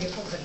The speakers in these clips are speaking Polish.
Nie pokażę.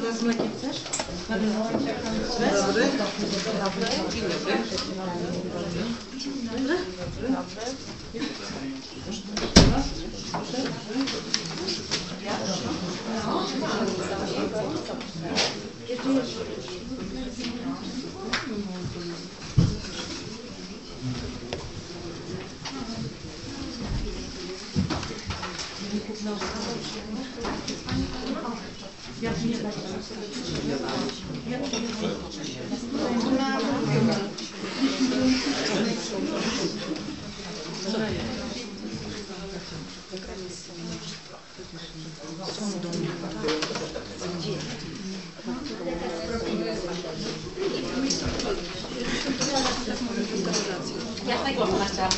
Teraz mlekiem chcesz? Dobry. Jak najgłośniej masz teraz.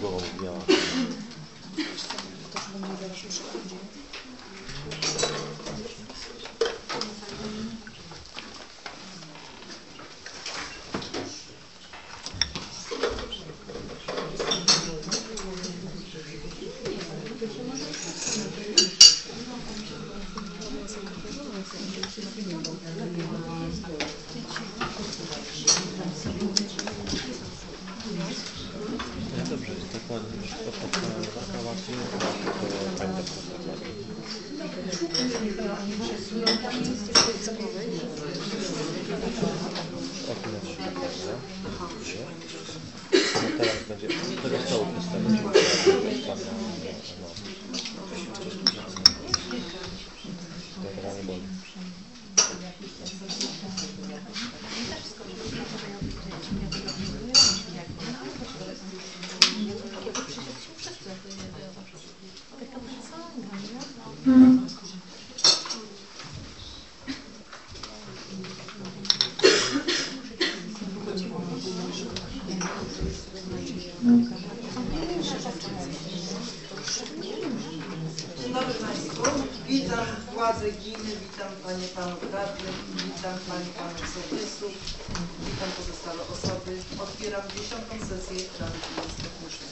Głową biała. No dobrze, jest tak ładnie, już taka ładnie, to fajnie Okular się pokaże. No teraz będzie, tego stołu postawić. No. Witam władze gminy, witam Panie Panów Radnych, witam Panie Panów Sołtysów, witam pozostałe osoby. Otwieram dziesiątą sesję Rady Gminy Technicznej.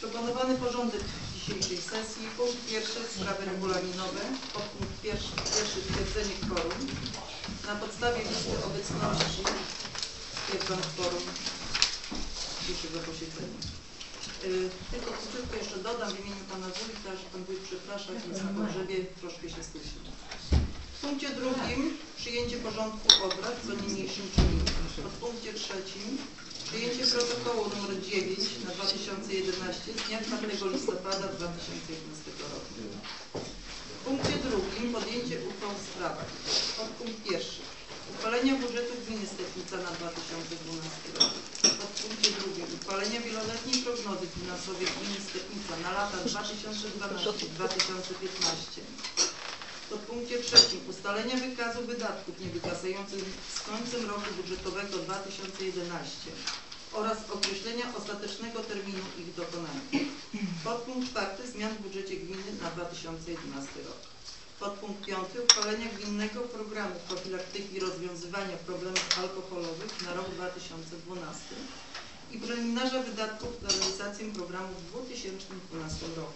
Proponowany porządek dzisiejszej sesji. Punkt pierwszy sprawy regulaminowe. Podpunkt pierwszy, pierwszy stwierdzenie kworum. Na podstawie listy obecności stwierdzam kworum dzisiejszego posiedzenia. Y, Tylko króciutko jeszcze dodam w imieniu Pana Wójta, że Pan Wójt przeprasza, jest na pogrzebie, troszkę się spóźnił. W punkcie drugim przyjęcie porządku obrad co niniejszym czynimy. W punkcie trzecim przyjęcie protokołu nr 9 na 2011 z dnia 4 listopada 2011 roku. W punkcie drugim podjęcie uchwał w sprawach. Podpunkt pierwszy. Uchwalenia budżetu gminy Stepnica na 2012 rok. Uchwalenia wieloletniej prognozy finansowej gminy Stepnica na lata 2012-2015. Podpunkcie trzecim. Ustalenia wykazu wydatków niewygasających z końcem roku budżetowego 2011 oraz określenia ostatecznego terminu ich dokonania. Podpunkt czwarty. Zmian w budżecie gminy na 2011 rok. Podpunkt piąty. Uchwalenia gminnego programu profilaktyki i rozwiązywania problemów alkoholowych na rok 2012 i preliminarza wydatków na realizację programu w 2012 roku.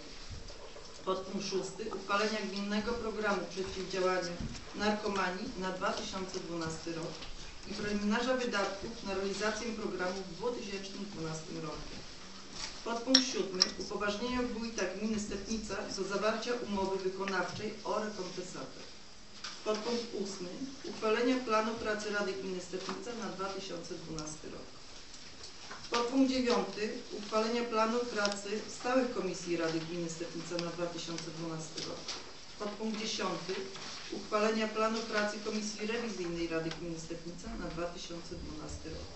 Podpunkt szósty. Uchwalenia gminnego programu przeciwdziałania narkomanii na 2012 rok i preliminarza wydatków na realizację programu w 2012 roku. Podpunkt siódmy. Upoważnienia wójta gminy Stepnica do zawarcia umowy wykonawczej o rekompensatę. Podpunkt ósmy. Uchwalenia planu pracy Rady Gminy Stepnica na 2012 rok. Podpunkt dziewiąty. Uchwalenia planu pracy stałych komisji Rady Gminy Stepnica na 2012 rok. Podpunkt dziesiąty. Uchwalenia planu pracy Komisji Rewizyjnej Rady Gminy Stepnica na 2012 rok.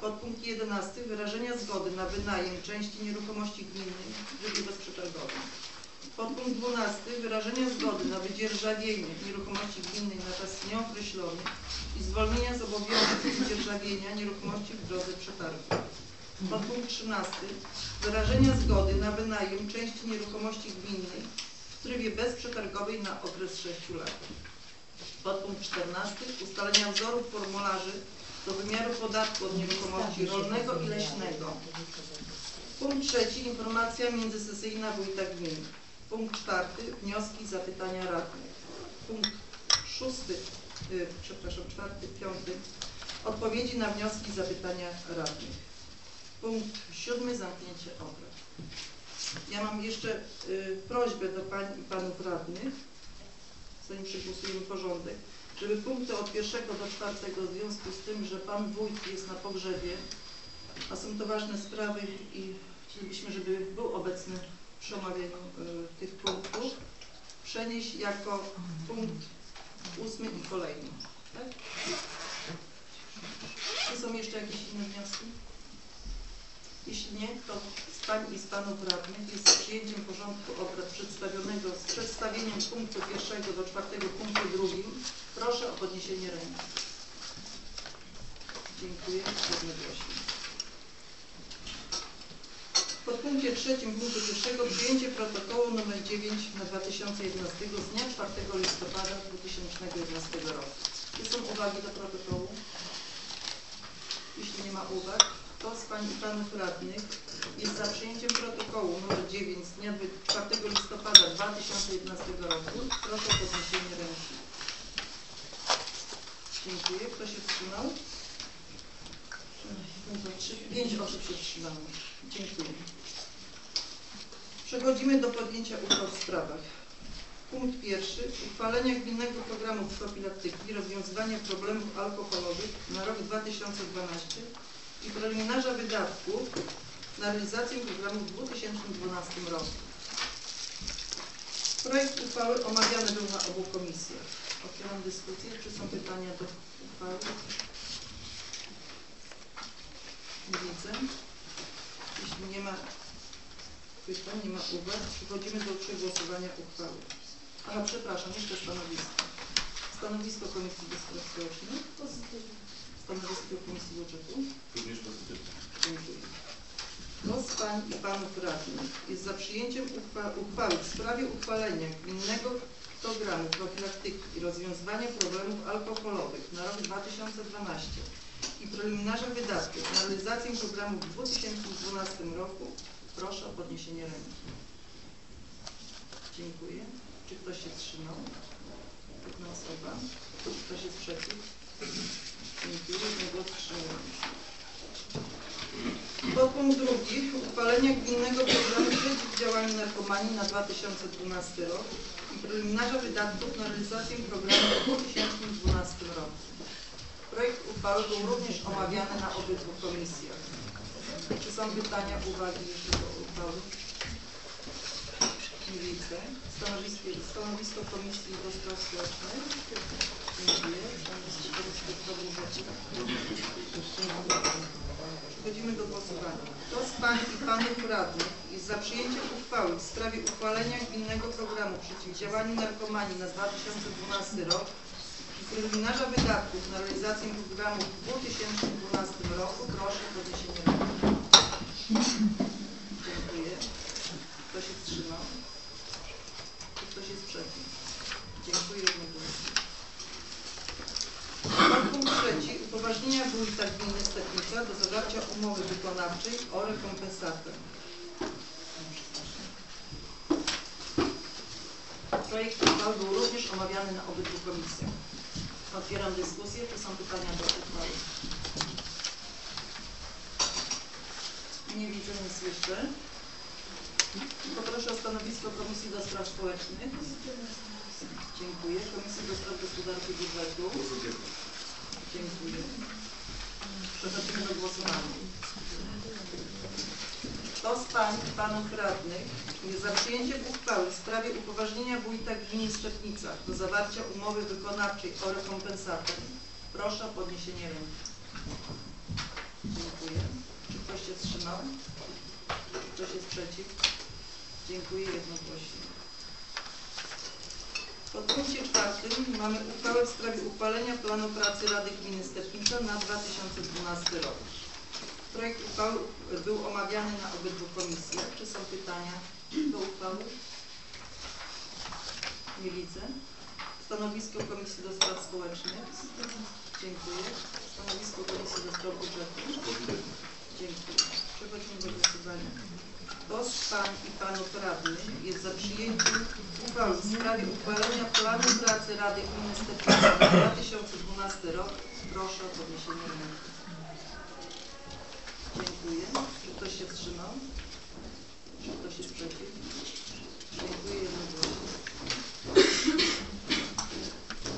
Podpunkt 11. Wyrażenia zgody na wynajem części nieruchomości gminnej w trybie bezprzetargowym. Podpunkt 12. Wyrażenia zgody na wydzierżawienie nieruchomości gminnej na czas nieokreślony i zwolnienia z obowiązku wydzierżawienia nieruchomości w drodze przetargu. Podpunkt 13. Wyrażenia zgody na wynajem części nieruchomości gminnej w trybie bezprzetargowej na okres 6 lat. Podpunkt 14. Ustalenia wzorów formularzy do wymiaru podatku od nieruchomości rolnego i leśnego. Punkt trzeci. Informacja międzysesyjna wójta gminy. Punkt czwarty. Wnioski zapytania radnych. Punkt szósty, y, przepraszam, czwarty, piąty. Odpowiedzi na wnioski zapytania radnych. Punkt siódmy. Zamknięcie obrad. Ja mam jeszcze y, prośbę do pań i panów radnych, zanim przegłosujemy porządek, żeby punkty od pierwszego do czwartego w związku z tym, że pan wójt jest na pogrzebie, a są to ważne sprawy i chcielibyśmy, żeby był obecny przy omawianiu tych punktów, przenieść jako punkt ósmy i kolejny. Tak? Czy są jeszcze jakieś inne wnioski? Jeśli nie, to z Pań i z Panów Radnych jest za przyjęciem porządku obrad przedstawionego z przedstawieniem punktu pierwszego do czwartego punktu drugim. Proszę o podniesienie ręki. Dziękuję. Jednogłośnie. Podpunkcie trzecim punktu pierwszego przyjęcie protokołu nr 9 na 2011 z dnia 4 listopada 2011 roku. Czy są uwagi do protokołu? Jeśli nie ma uwag, kto z Pań i Panów Radnych jest za przyjęciem protokołu nr 9 z dnia 4 listopada 2011 roku? Proszę o podniesienie ręki. Dziękuję. Kto się wstrzymał? Dwa, trzy, Pięć osób się wstrzymało. Dziękuję. Przechodzimy do podjęcia uchwał w sprawach. Punkt pierwszy. Uchwalenia gminnego programu profilaktyki rozwiązywania problemów alkoholowych na rok 2012 i preliminarza wydatków na realizację programu w 2012 roku. Projekt uchwały omawiany był na obu komisjach. Otwieram dyskusję. Czy są pytania do uchwały? Nie widzę. Jeśli nie ma pytań, nie ma uwag, przechodzimy do przegłosowania uchwały. Aha, przepraszam, jeszcze stanowisko. Stanowisko Komisji do Spraw Społecznych. Stanowisko Komisji Budżetu. Również pozytywnie. Dziękuję. Kto z Pań i Panów Radnych jest za przyjęciem uchwa uchwały w sprawie uchwalenia gminnego programu profilaktyki i rozwiązywania problemów alkoholowych na rok 2012 i preliminarza wydatków na realizację programu w 2012 roku proszę o podniesienie ręki. Dziękuję. Czy ktoś się wstrzymał? Jedna osoba. Ktoś jest przeciw? Dziękuję. Jeden głos wstrzymał. Podpunkt drugi. Uchwalenie gminnego programu przeciwdziałania narkomanii na 2012 rok i preliminarza wydatków na realizację programu w 2012 roku. Projekt uchwały był również omawiany na obydwu komisjach. Czy są pytania, uwagi jeszcze do uchwały? Nie widzę. Stanowisko, stanowisko Komisji do Spraw Społecznych? Dziękuję. Stanowisko Komisji do Spraw? Przechodzimy do głosowania. Kto z Pań i Panów Radnych jest za przyjęciem uchwały w sprawie uchwalenia gminnego programu przeciwdziałania narkomanii na 2012 rok i preliminarza wydatków na realizację programu w 2012 roku proszę o podniesienie. Dziękuję. Kto się wstrzymał? Czy ktoś jest przeciw? Dziękuję jednogłośnie. Punkt trzeci. Upoważnienia wójta gminy Stepnica do zawarcia umowy wykonawczej o rekompensatę. Projekt uchwały był również omawiany na obydwu komisjach. Otwieram dyskusję. Czy są pytania do uchwały? Nie widzę, nie słyszę. Poproszę o stanowisko Komisji do Spraw Społecznych. Dziękuję. Komisji do Spraw Gospodarki i Budżetu. Dziękuję. Przechodzimy do głosowania. Kto z Pań i Panów Radnych jest za przyjęciem uchwały w sprawie upoważnienia wójta gminy Szczepnica do zawarcia umowy wykonawczej o rekompensatę? Proszę o podniesienie ręki. Dziękuję. Czy ktoś się wstrzymał? Czy ktoś jest przeciw? Dziękuję jednogłośnie. W punkcie czwartym mamy uchwałę w sprawie uchwalenia planu pracy Rady Gminy Stepnica na 2012 rok. Projekt uchwały był omawiany na obydwu komisjach. Czy są pytania do uchwały? Nie widzę. Stanowisko Komisji do Spraw Społecznych? Dziękuję. Stanowisko Komisji do Spraw Budżetu? Dziękuję. Przechodzimy do głosowania. Z Pań i Panów Radnych jest za przyjęciem uchwały w sprawie uchwalenia planu pracy Rady Gminy Stepnica na 2012 rok? Proszę o podniesienie ręki. Dziękuję. Czy ktoś się wstrzymał? Czy ktoś jest przeciw? Dziękuję jednogłośnie.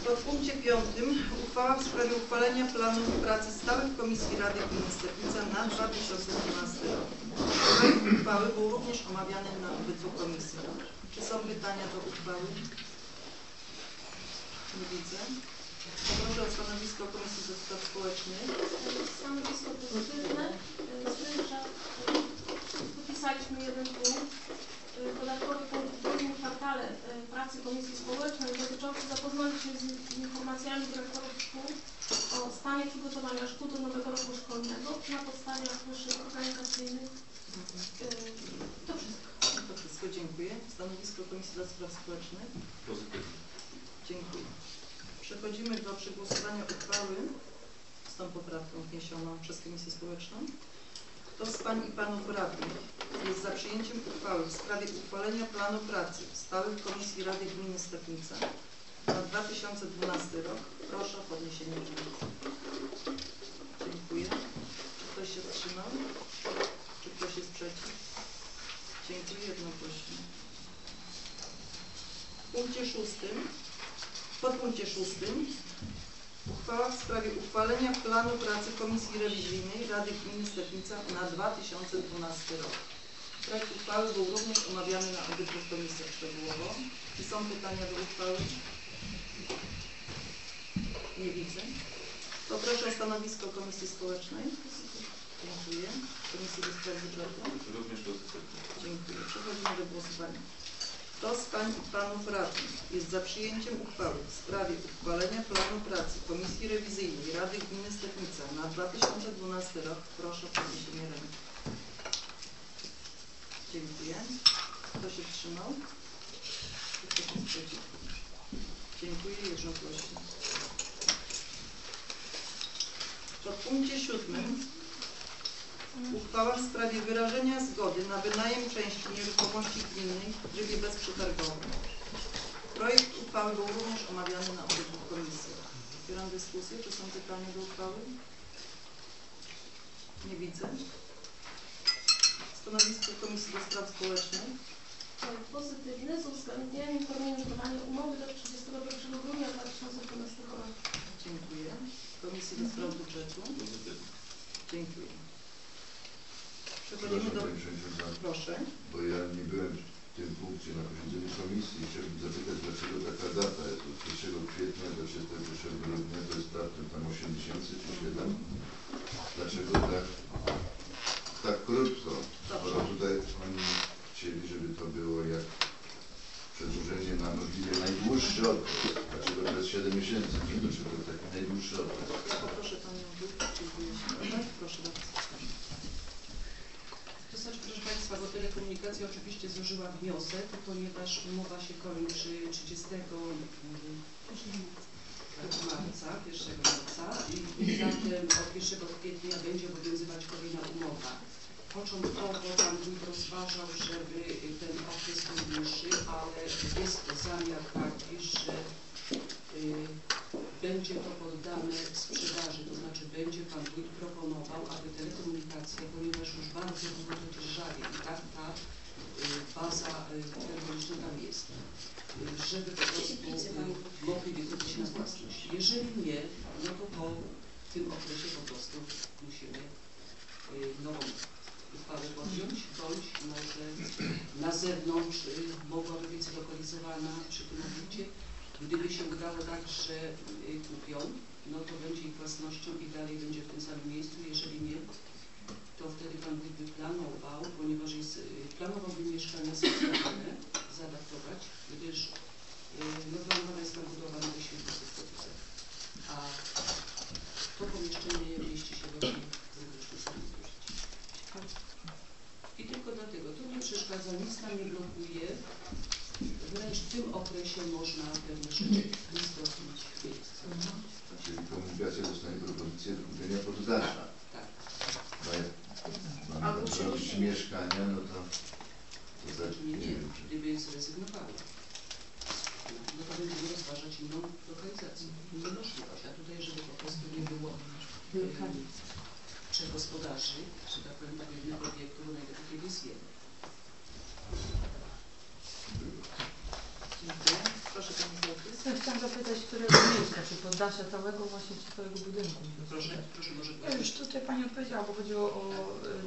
To w punkcie piątym uchwała w sprawie uchwalenia planu pracy stałych Komisji Rady Gminy Stepnica na 2012 rok. Projekt uchwały był również omawiany na obydwu komisjach. Czy są pytania do uchwały? Nie widzę. Poproszę o stanowisko Komisji do Spraw Społecznych. Stanowisko pozytywne, z tym, że podpisaliśmy jeden punkt, dodatkowy punkt w drugim kwartale y, pracy Komisji Społecznej dotyczący zapoznania się z informacjami dyrektorów szkół o stanie przygotowania szkół do nowego roku szkolnego na podstawie wyższych organizacyjnych. Y, To wszystko. To wszystko dziękuję. Stanowisko Komisji do Spraw Społecznych. Pozytywnie. Dziękuję. Przechodzimy do przegłosowania uchwały z tą poprawką wniesioną przez Komisję Społeczną. Kto z Pań i Panów Radnych jest za przyjęciem uchwały w sprawie uchwalenia planu pracy stałych Komisji Rady Gminy Stepnica na 2012 rok? Proszę o podniesienie ręki. Dziękuję. Czy ktoś się wstrzymał? Czy ktoś jest przeciw? Dziękuję jednogłośnie. W punkcie szóstym w podpunkcie szóstym uchwała w sprawie uchwalenia planu pracy Komisji Rewizyjnej Rady Gminy Stepnica na 2012 rok. Projekt uchwały był również omawiany na obydwu komisjach szczegółowo. Czy są pytania do uchwały? Nie widzę. Poproszę o stanowisko Komisji Społecznej. Dziękuję. Komisji do Spraw Budżetu. Również pozytywnie. Dziękuję. Przechodzimy do głosowania. Kto z Pań i Panów Radnych jest za przyjęciem uchwały w sprawie uchwalenia planu pracy Komisji Rewizyjnej Rady Gminy Stepnica na 2012 rok? Proszę o podniesienie ręki. Dziękuję. Kto się wstrzymał? Czy ktoś jest przeciw? Dziękuję jednogłośnie. W podpunkcie siódmym uchwała w sprawie wyrażenia zgody na wynajem części nieruchomości gminnej w trybie bezprzetargowym. Projekt uchwały był również omawiany na obydwu komisjach. Otwieram dyskusję. Czy są pytania do uchwały? Nie widzę. Stanowisko Komisji do Spraw Społecznych. Pozytywny z uwzględnieniem terminowania umowy do 31 grudnia 2012 roku. Dziękuję. Komisji do Spraw Budżetu. Dziękuję. Przechodzimy do... Przepraszam, Pani Przewodnicząca, Proszę. bo ja nie byłem w tym punkcie na posiedzeniu komisji. Chciałbym zapytać, dlaczego taka data jest od 1 kwietnia do 31 grudnia, to jest raptem tam 8 miesięcy czy 7? Dlaczego tak, tak krótko? Dobrze. Bo tutaj oni chcieli, żeby to było jak przedłużenie na możliwie najdłuższy okres. Dlaczego to jest 7 miesięcy? Dlaczego to taki najdłuższy okres? Ja poproszę Panią Wójt, dziękuję się. Tak? Proszę bardzo. To znaczy, proszę Państwa, bo telekomunikacja oczywiście złożyła wniosek, ponieważ umowa się kończy 30 marca, 1 marca i zatem od 1 kwietnia będzie obowiązywać kolejna umowa. Początkowo Pan Wójt rozważał, żeby ten okres był dłuższy, ale jest zamiar taki, że y, będzie to poddane sprzedaży, to znaczy będzie Pan Wójt proponował, aby telekomunikacja, ponieważ już bardzo długo to dzierżawie i tak ta baza y, telefoniczna tam jest, y, żeby po prostu y, mogli wykupić na własność. Jeżeli nie, no to po tym okresie po prostu musimy y, nową uchwałę podjąć, bądź może na zewnątrz y, mogłaby być zlokalizowana przy tym obiekcie. Gdyby się udało tak, że y, kupią, no to będzie ich własnością i dalej będzie w tym samym miejscu. Jeżeli nie, conditions em, przegospodarzy, że tak powiem, tak jednego obiektu, bo najlepiej kiedy jest jeden. Dziękuję. Proszę Pani. Ja chciałam zapytać, którego miejsca, czy poddasza całego właśnie, czy całego budynku? Proszę, proszę może Ja już tutaj Pani odpowiedziała, bo chodziło o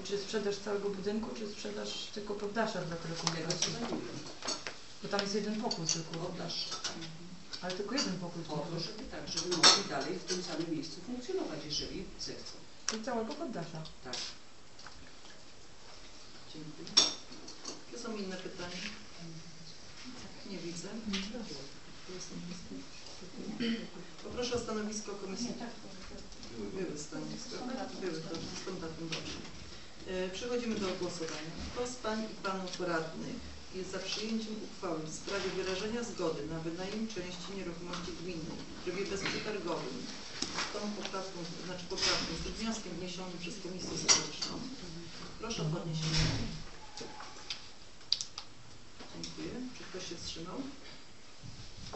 y, czy sprzedaż całego budynku, czy sprzedaż tylko poddasza dla tego telekomunikacji. Bo tam jest jeden pokój tylko, Oddasz. Ale tylko jeden pokój O, tylko. to żeby tak, żeby mogli dalej w tym samym miejscu funkcjonować, jeżeli zechcą. I całego poddasza. Tak. Dziękuję. Czy są inne pytania? Nie widzę. Poproszę o stanowisko Komisji. Były stanowiska. Były to z kontaktem dobrze. E, Przechodzimy do głosowania. Kto z Pań i Panów Radnych jest za przyjęciem uchwały w sprawie wyrażenia zgody na wynajem części nieruchomości gminnej w trybie bezprzetargowym z tą poprawką, znaczy poprawką, z wnioskiem wniesionym przez Komisję Społeczną? Proszę o podniesienie. Dziękuję. Czy ktoś się wstrzymał?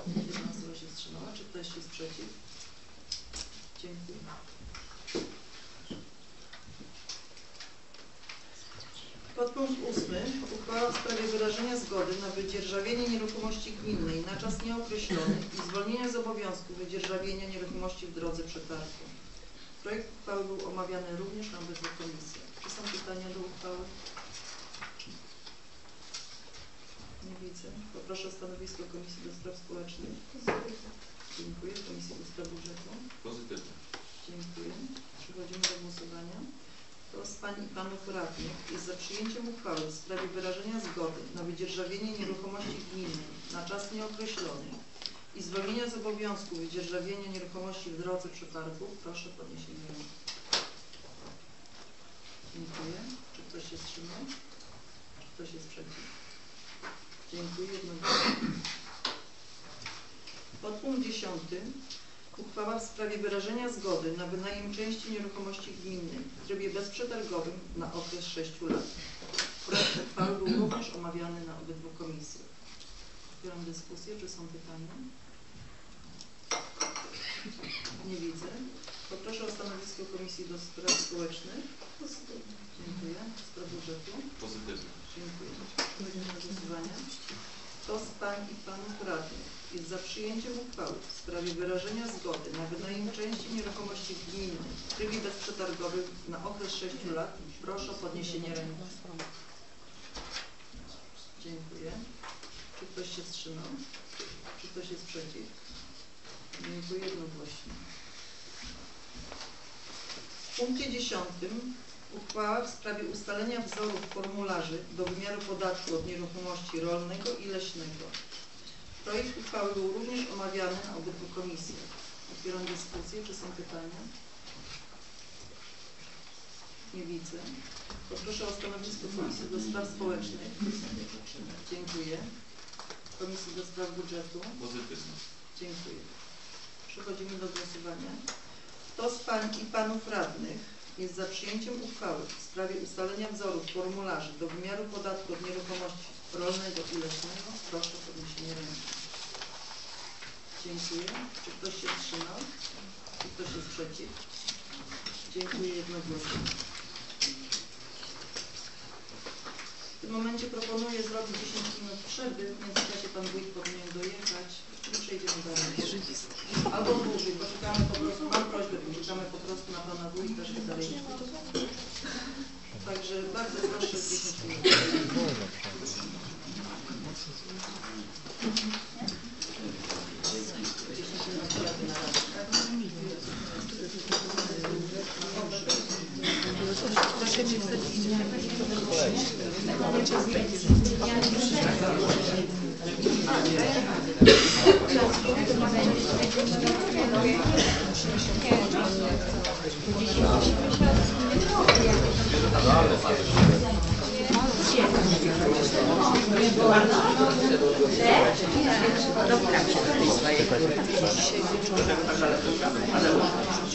Jedna osoba się wstrzymała. Czy ktoś jest przeciw? Dziękuję. Podpunkt ósmy. Uchwała w sprawie wyrażenia zgody na wydzierżawienie nieruchomości gminnej na czas nieokreślony i zwolnienia z obowiązku wydzierżawienia nieruchomości w drodze przetargu. Projekt uchwały był omawiany również na obydwu komisjach. Czy są pytania do uchwały? Nie widzę. Poproszę o stanowisko Komisji do Spraw Społecznych. Dziękuję. Komisji do Spraw Budżetu. Pozytywny. Dziękuję. Przechodzimy do głosowania. Kto z i Panów Radnych jest za przyjęciem uchwały w sprawie wyrażenia zgody na wydzierżawienie nieruchomości gminnej na czas nieokreślony i zwolnienia z obowiązku wydzierżawienia nieruchomości w drodze przetargu, proszę podniesienie ręki. Dziękuję. Czy ktoś się wstrzymał? Czy ktoś jest przeciw? Dziękuję. Podpunkt 10. Uchwała w sprawie wyrażenia zgody na wynajem części nieruchomości gminnej w trybie bezprzetargowym na okres 6 lat. Projekt uchwały był również omawiany na obydwu komisjach. Otwieram dyskusję. Czy są pytania? Nie widzę. Poproszę o stanowisko Komisji do Spraw Społecznych. Dziękuję. Spraw budżetu. Pozytywnie. Dziękuję. Przechodzimy do głosowania. Kto z Pań i Panów Radnych jest za przyjęciem uchwały w sprawie wyrażenia zgody na wynajem części nieruchomości gminnej w trybie bezprzetargowym na okres 6 lat, proszę o podniesienie ręki. Dziękuję. Czy ktoś się wstrzymał? Czy ktoś jest przeciw? Dziękuję jednogłośnie. W punkcie 10 uchwała w sprawie ustalenia wzorów formularzy do wymiaru podatku od nieruchomości rolnego i leśnego. Projekt uchwały był również omawiany na obydwu komisjach. Otwieram dyskusję. Czy są pytania? Nie widzę. Poproszę o stanowisko Komisji do Spraw Społecznych. Dziękuję. Komisji do Spraw Budżetu. Pozytywnie. Dziękuję. Przechodzimy do głosowania. Kto z Pań i Panów Radnych jest za przyjęciem uchwały w sprawie ustalenia wzorów formularzy do wymiaru podatku od nieruchomości rolnego i leśnego? Proszę o podniesienie ręki. Dziękuję. Czy ktoś się wstrzymał? Czy ktoś jest przeciw? Dziękuję jednogłośnie. W tym momencie proponuję zrobić 10 minut przerwy, w międzyczasie Pan Wójt powinien dojechać i przejdziemy dalej. Albo dłużej, poczekamy po prostu, mam prośbę, poczekamy po prostu na Pana Wójta, żeby dalej nie. Także bardzo proszę 10 minut. Dobra, dzisiaj wieczorem.